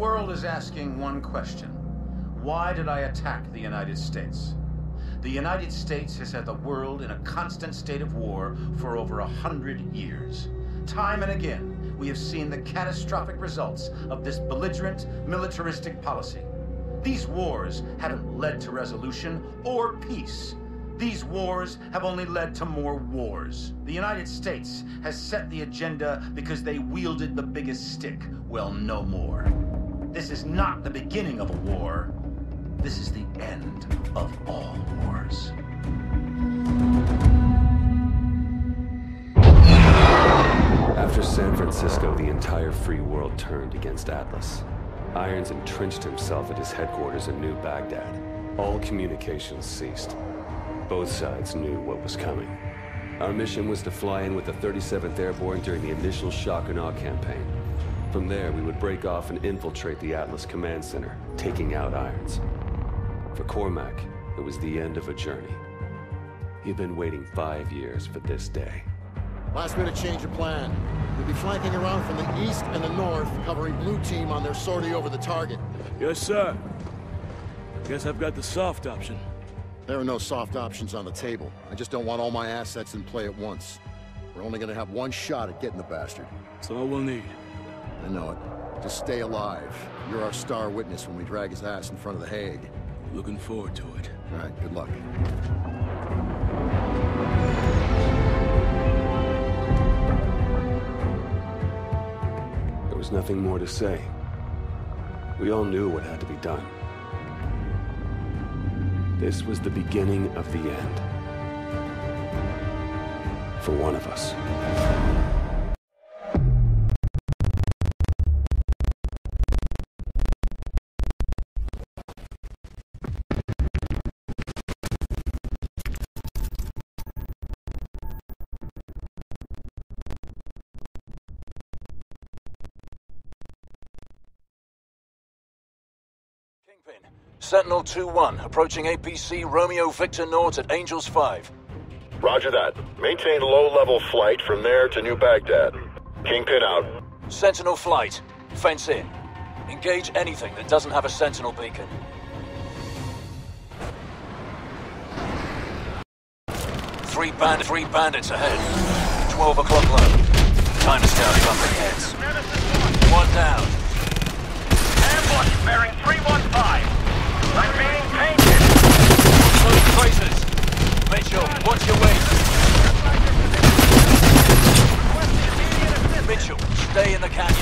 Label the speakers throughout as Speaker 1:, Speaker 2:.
Speaker 1: world is asking one question. Why did I attack the United States? The United States has had the world in a constant state of war for over a hundred years. Time and again, we have seen the catastrophic results of this belligerent, militaristic policy. These wars haven't led to resolution or peace. These wars have only led to more wars. The United States has set the agenda because they wielded the biggest stick. Well, no more. This is not the beginning of a war. This is the end of all wars.
Speaker 2: After San Francisco, the entire free world turned against Atlas. Irons entrenched himself at his headquarters in New Baghdad. All communications ceased. Both sides knew what was coming. Our mission was to fly in with the 37th Airborne during the initial shock and awe campaign. From there, we would break off and infiltrate the Atlas Command Center, taking out Irons. For Cormack, it was the end of a journey. He'd been waiting five years for this day.
Speaker 3: Last minute change of plan. We'll be flanking around from the east and the north, covering blue team on their sortie over the target.
Speaker 4: Yes, sir. Guess I've got the soft option.
Speaker 3: There are no soft options on the table. I just don't want all my assets in play at once. We're only gonna have one shot at getting the bastard.
Speaker 4: That's all we'll need.
Speaker 3: I know it. Just stay alive. You're our star witness when we drag his ass in front of the Hague.
Speaker 4: Looking forward to it.
Speaker 3: All right, good luck.
Speaker 2: There was nothing more to say. We all knew what had to be done. This was the beginning of the end. For one of us.
Speaker 5: Sentinel 2-1, approaching APC Romeo Victor North at Angels 5.
Speaker 6: Roger that. Maintain low-level flight from there to New Baghdad. Kingpin out.
Speaker 5: Sentinel flight. Fence in. Engage anything that doesn't have a Sentinel beacon. Three band three bandits ahead. 12 o'clock low. Time to start bumping heads. One down.
Speaker 7: Ambush bearing 315. I'm being painted.
Speaker 5: Close traces. Mitchell, watch your waist. Mitchell, stay in the canyon.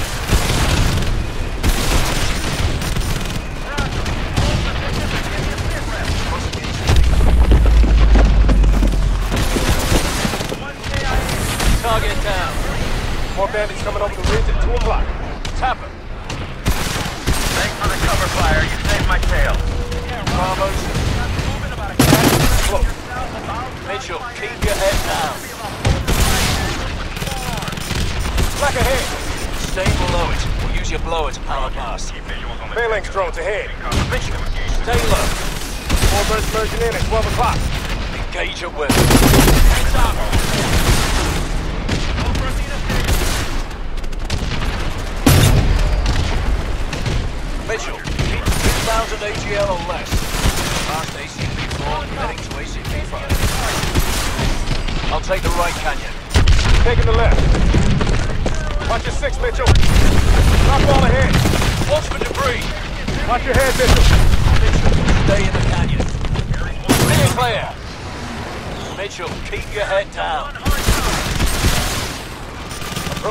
Speaker 5: Target down.
Speaker 8: More bandits coming over the ridge at 2 o'clock.
Speaker 5: Tap him.
Speaker 7: Thanks for the cover fire. You saved my tail.
Speaker 5: Bravo's. Mitchell, keep your head down.
Speaker 8: Black ahead.
Speaker 5: Stay below it. We'll use your blower to power past.
Speaker 8: Phalanx drones ahead.
Speaker 5: Stay low.
Speaker 8: More birds merging in at 12 o'clock.
Speaker 5: Engage at will. Heads up.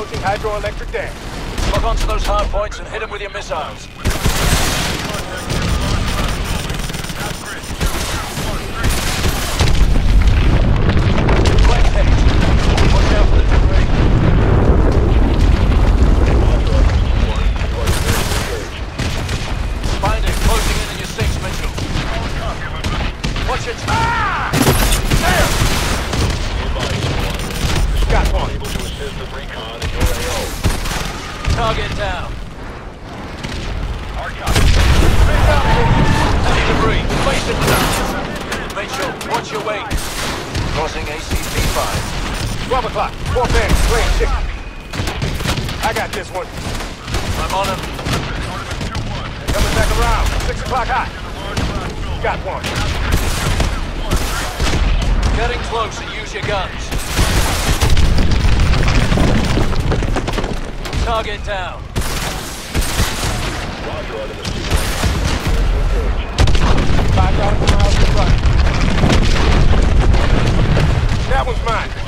Speaker 8: Approaching hydroelectric dam.
Speaker 5: Lock onto those hard points and hit them with your missiles.
Speaker 8: I got this one.
Speaker 5: I'm on him.
Speaker 8: Coming back around. Six o'clock hot. Got one.
Speaker 5: Getting closer, use your guns. Target down.
Speaker 8: Five nautical miles in front. That one's mine.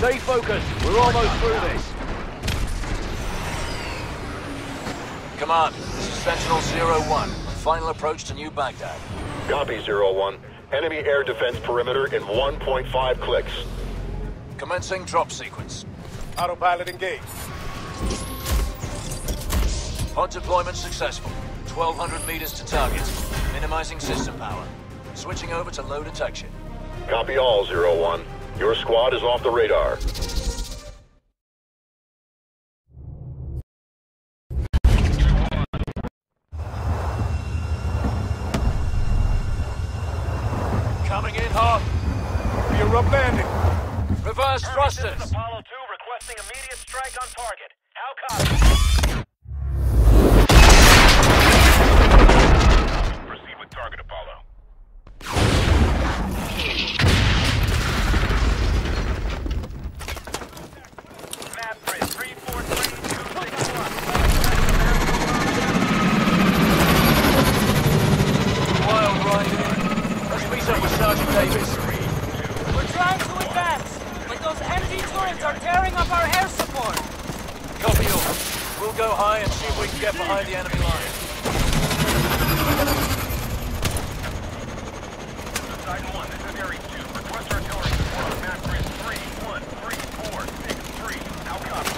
Speaker 4: Stay focused. We're almost through this.
Speaker 5: Command, this is Sentinel Zero One. Final approach to New Baghdad.
Speaker 6: Copy, Zero One. Enemy air defense perimeter in 1.5 clicks.
Speaker 5: Commencing drop sequence.
Speaker 8: Autopilot engaged.
Speaker 5: Pod deployment successful. 1,200 meters to target. Minimizing system power. Switching over to low detection.
Speaker 6: Copy all, Zero One. Your squad is off the radar.
Speaker 5: Coming in hot.
Speaker 8: We're up landing.
Speaker 5: Reverse thrusters.
Speaker 7: Apollo 2 requesting immediate strike on target. How copy? Proceed with target, Apollo. Map grid 343
Speaker 5: Wild ride in. Let's meet up with Sergeant Davis.
Speaker 9: We're trying to advance, but those MG turrets are tearing up our air support.
Speaker 5: Copy all. We'll go high and see if we can get behind the enemy line.
Speaker 7: Titan 1, this is Area 2. Request artillery support on map grid 3134663. How copy?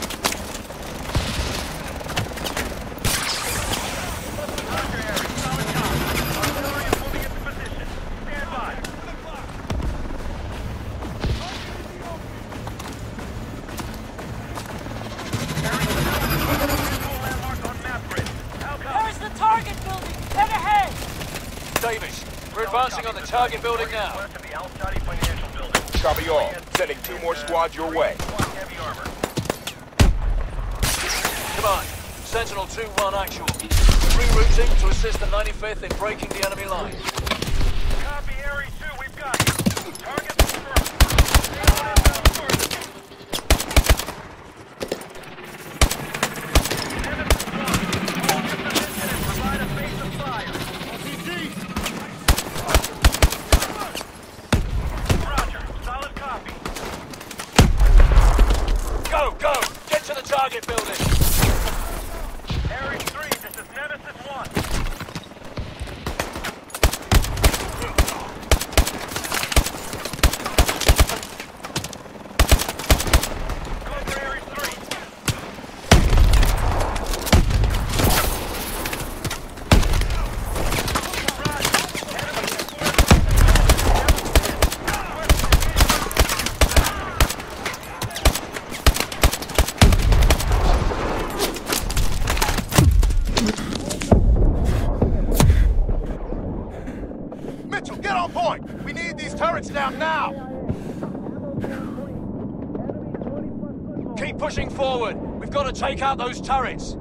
Speaker 7: Roger, Harry. Solid copy. Artillery is moving into position. Stand by. Landmark on map grid. How copy?
Speaker 9: There's the target building. Head ahead.
Speaker 5: Davis, we're advancing on the target building now.
Speaker 7: West of the Al Saudi Financial Building.
Speaker 8: Copy all. Sending two more squads your way.
Speaker 7: Heavy armor.
Speaker 5: Come on. Sentinel 2-1 actual. Rerouting to assist the 95th in breaking the enemy line.
Speaker 7: Copy, Area 2, we've got you. Target confirmed. Stay on inbound course. Nemesis 1, hold your position and provide a base of fire. Roger, solid copy.
Speaker 5: Go, go! Get to the target building!
Speaker 7: Area 3, this is Nemesis 1. Go for Area 3.
Speaker 8: Mitchell, get on point. We need these turrets down now.
Speaker 5: Keep pushing forward! We've got to take out those turrets!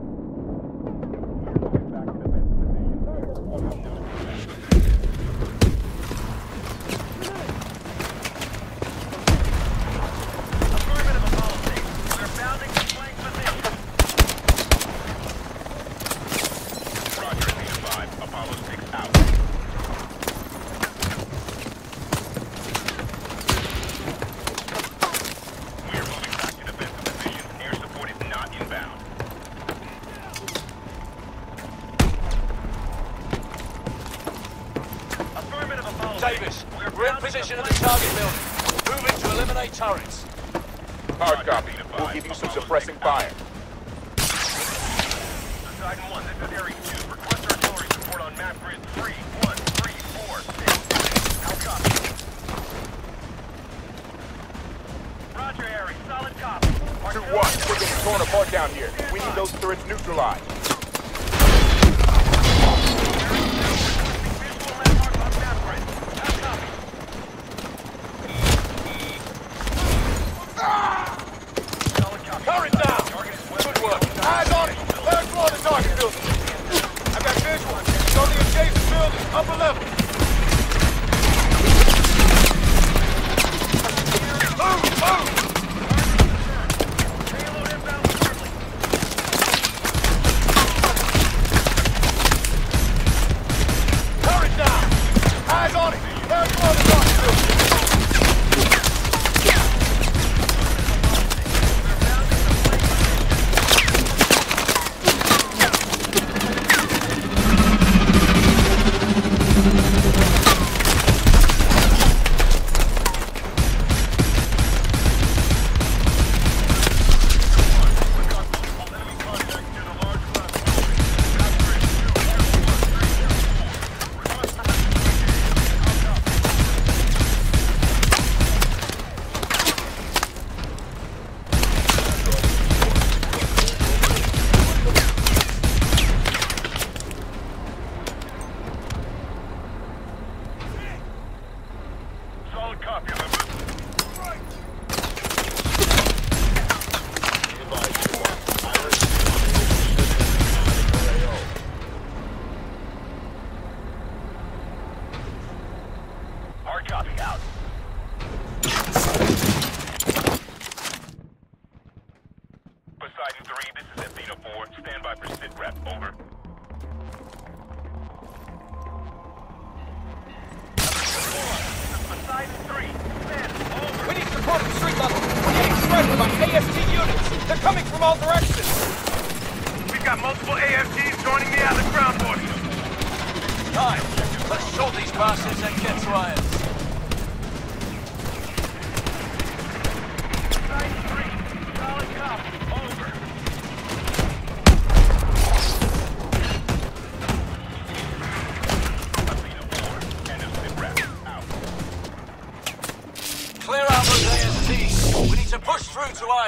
Speaker 7: Affirmative, Apollo 6. We're bounding to flank position. Roger, Theta 5. Apollo 6 out. We are moving back to defensive positions. Air support is not inbound. Affirmative, Apollo 6.
Speaker 5: Davis, we're in
Speaker 7: bounding to
Speaker 5: position at the
Speaker 7: flank
Speaker 5: target building. Moving to eliminate.
Speaker 8: Hard copy. We'll give you some suppressing fire.
Speaker 7: Poseidon 1, this is Area 2. Request artillery support on map grid 31346. How copy? Roger, Harry. Solid copy.
Speaker 8: 2-1. We're getting torn apart down here. We need those turrets neutralized. Upper level!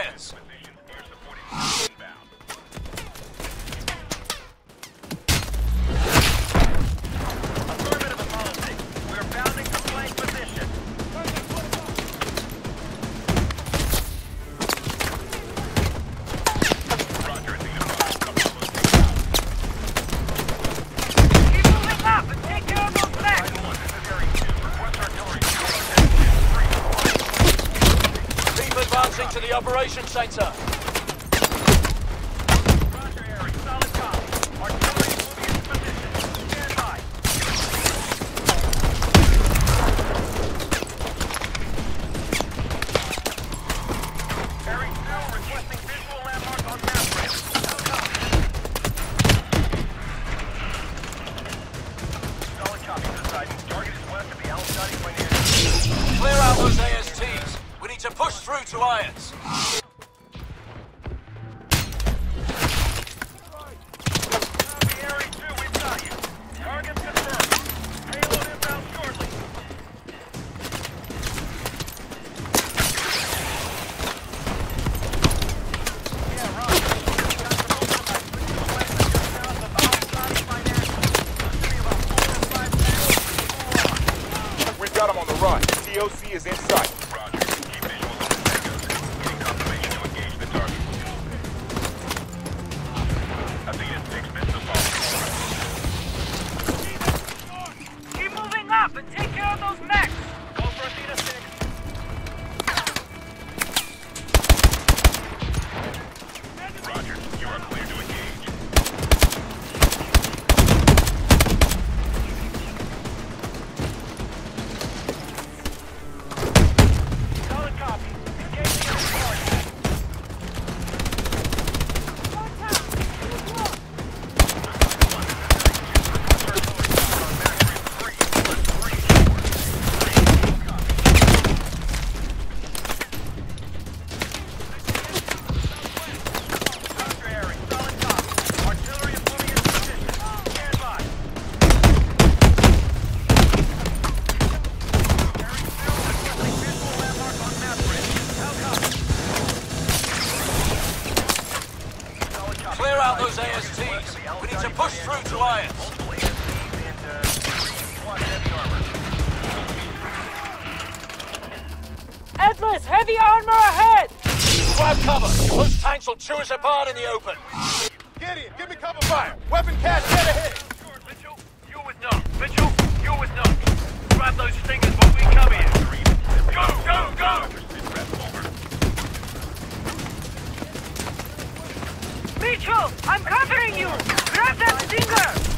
Speaker 7: Through advancing to the operation center. tanks will chew us apart in the open.
Speaker 8: Gideon, give me cover fire. Weapon cache, get ahead.
Speaker 5: Mitchell, you with know. Mitchell, you with know. Grab those stingers while we
Speaker 3: come in.
Speaker 8: Go, go, go! Mitchell, I'm covering you! Grab that stinger!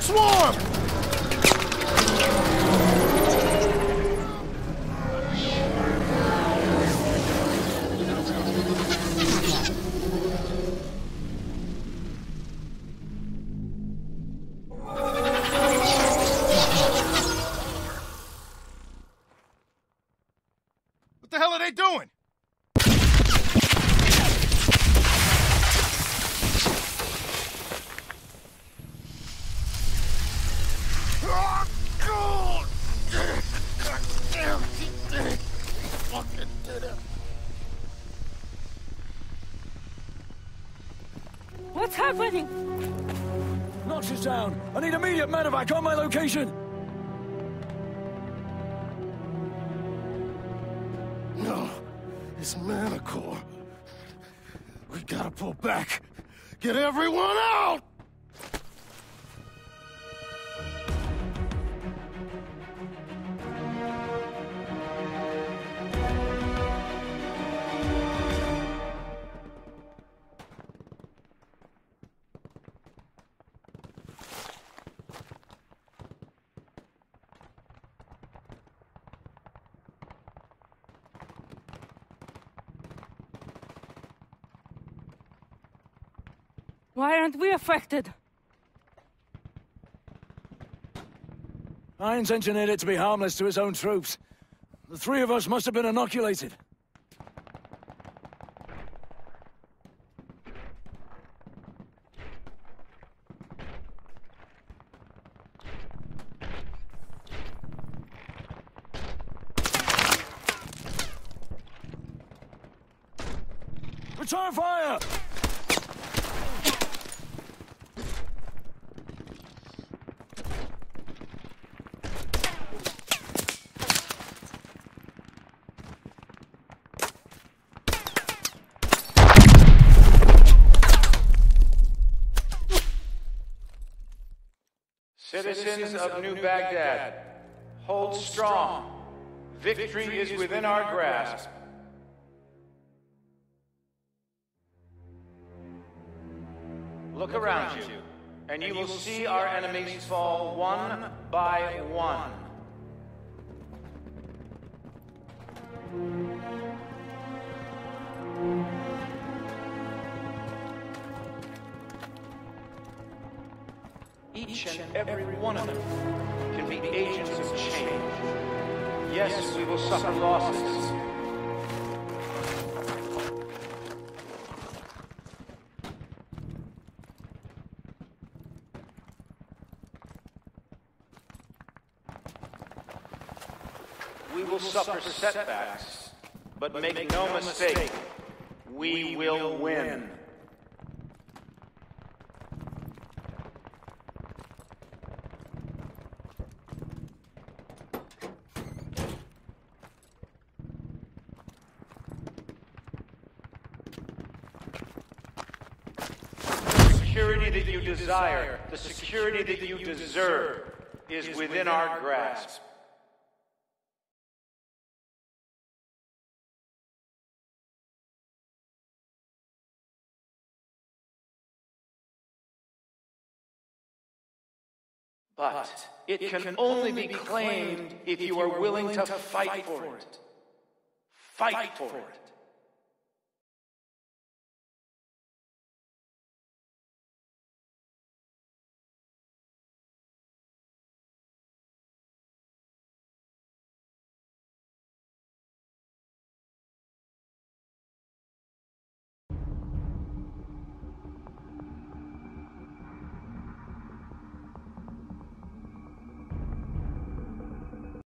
Speaker 8: Swarm!
Speaker 9: What's happening?
Speaker 4: Knox is down. I need immediate medevac on my location.
Speaker 3: No, it's Manticore. We gotta pull back. Get everyone out!
Speaker 9: Why aren't we affected?
Speaker 4: Irons engineered it to be harmless to his own troops. The three of us must have been inoculated. Return fire!
Speaker 1: Citizens of New Baghdad, hold strong. Victory is within our grasp. Look around you, and you will see our enemies fall one by one. Every one of them can be agents of change. Yes, we will suffer losses. We will suffer setbacks, but make no mistake, we will win. The security that you desire, the security that you deserve, is within our grasp. But it can only be claimed if you are willing to fight for it. Fight for it.